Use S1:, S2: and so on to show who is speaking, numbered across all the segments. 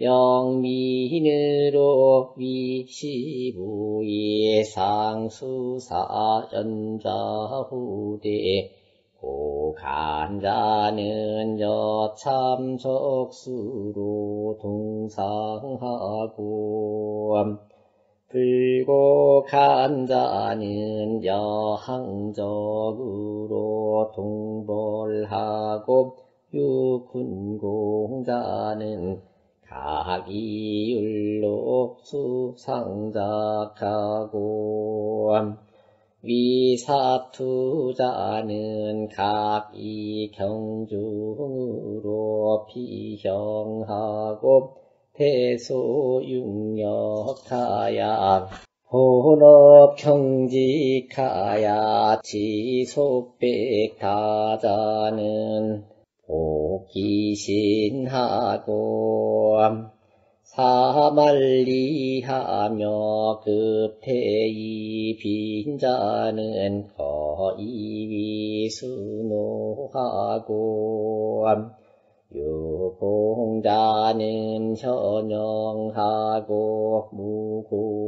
S1: 영민으로 위시부의 상수사 연자후대 고간자는 여참적수로 동상하고 불고간자는 여항적으로 동벌하고 유군공자는 각이율로 수상작하고 위사투자는 각이 경중으로 피형하고 대소육력하야 본업 경직하야 지속백타자는 복기신하고 사말리하며 급태이 빈자는 거의 순호하고 유공자는 현영하고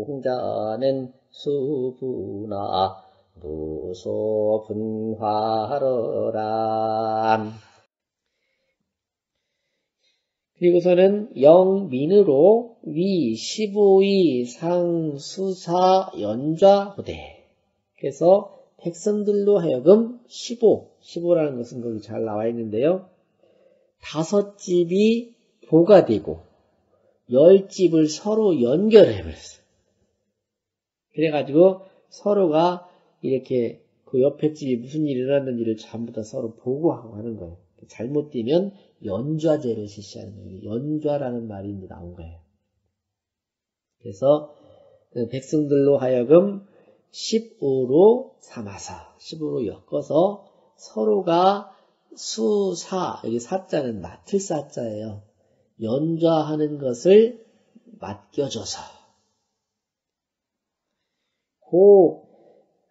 S1: 무공자는 수분화 무소분화러라 그리고서는 영민으로 위, 시부의, 상, 수사, 연좌, 호대. 그래서 백성들로 하여금 15, 15라는 것은 거기 잘 나와 있는데요. 다섯 집이 보가 되고, 열 집을 서로 연결해 버렸어요. 그래가지고 서로가 이렇게 그 옆에 집이 무슨 일이 일어났는지를 전부 다 서로 보고하고 하는 거예요. 잘못되면 연좌제를 실시하는 거예요. 연좌라는 말이 나온 거예요. 그래서 그 백성들로 하여금 15로 삼아서 15로 엮어서 서로가 수사 여기 사자는 맡을 사자예요. 연좌하는 것을 맡겨줘서 고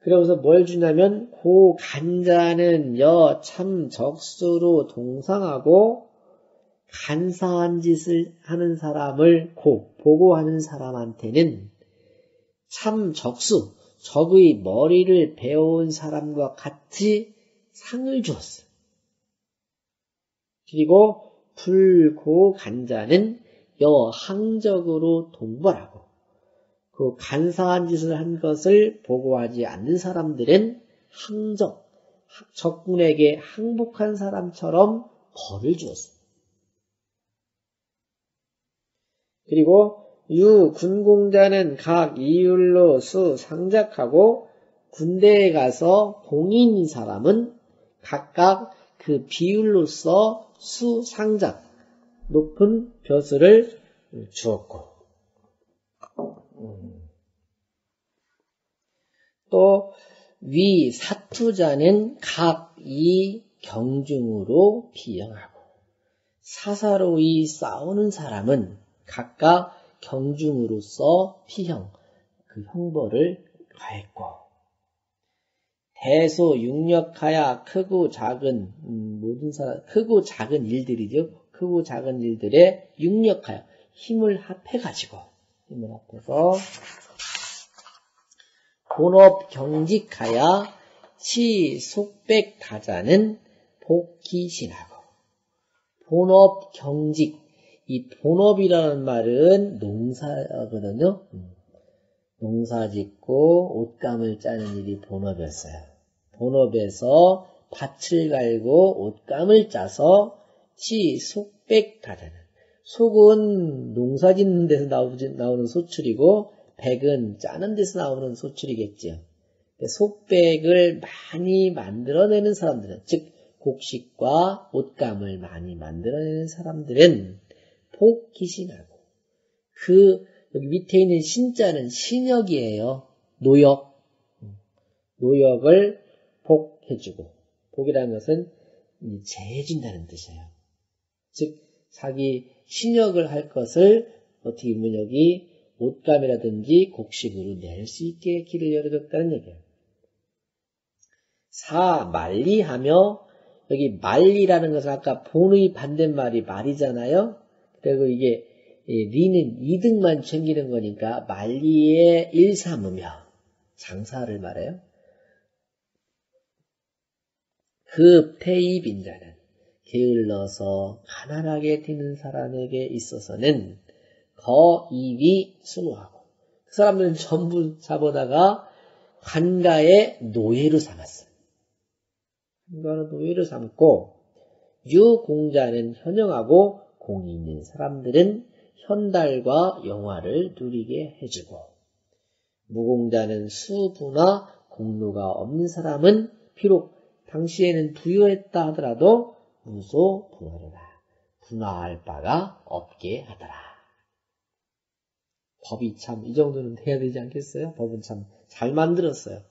S1: 그러면서 뭘 주냐면 고 간자는 여 참 적수로 동상하고 간사한 짓을 하는 사람을 고 보고 하는 사람한테는 참 적수 적의 머리를 베어온 사람과 같이 상을 주었어. 그리고 불고 간자는 여항적으로 동벌하고 그 간사한 짓을 한 것을 보고하지 않는 사람들은 항적, 적군에게 항복한 사람처럼 벌을 주었습니다. 그리고 유 군공자는 각 이율로 수 상작하고 군대에 가서 봉인 사람은 각각 그 비율로서 수 상작 높은 벼슬을 주었고 또 위 사투자는 각 이 경중으로 비영하고 사사로이 싸우는 사람은 각각 경중으로서 피형 그 형벌을 가했고 대소 육력하야 크고 작은 음, 모든 사람 크고 작은 일들이죠. 크고 작은 일들에 육력하여 힘을 합해 가지고 힘을 합해서 본업 경직하여 치 속백 다자는 복기신하고 본업 경직 이 본업이라는 말은 농사거든요. 농사 짓고 옷감을 짜는 일이 본업이었어요. 본업에서 밭을 갈고 옷감을 짜서 치 속백 다자는 속은 농사 짓는 데서 나오는 소출이고 백은 짜는 데서 나오는 소출이겠지요. 속백을 많이 만들어내는 사람들은, 즉, 곡식과 옷감을 많이 만들어내는 사람들은 복기신하고, 그, 여기 밑에 있는 신자는 신역이에요. 노역. 노역을 복해주고, 복이라는 것은 재해준다는 뜻이에요. 즉, 자기 신역을 할 것을 어떻게 보면 여기 옷감이라든지 곡식으로 낼 수 있게 길을 열어줬다는 얘기예요. 사, 말리하며 여기 말리라는 것은 아까 본의 반대말이 말이잖아요. 그리고 이게 리는 이득만 챙기는 거니까 만리에 일삼으며 장사를 말해요. 그 폐입인자는 게을러서 가난하게 되는 사람에게 있어서는 거 입이 순호하고 그 사람들은 전부 잡아다가 한가의 노예로 삼았어요. 한가는 노예로 삼고 유공자는 현영하고 공이 있는 사람들은 현달과 영화를 누리게 해주고 무공자는 수부나 공로가 없는 사람은 비록 당시에는 부유했다 하더라도 무소 분하리라. 분화할 바가 없게 하더라. 법이 참 이 정도는 돼야 되지 않겠어요? 법은 참 잘 만들었어요.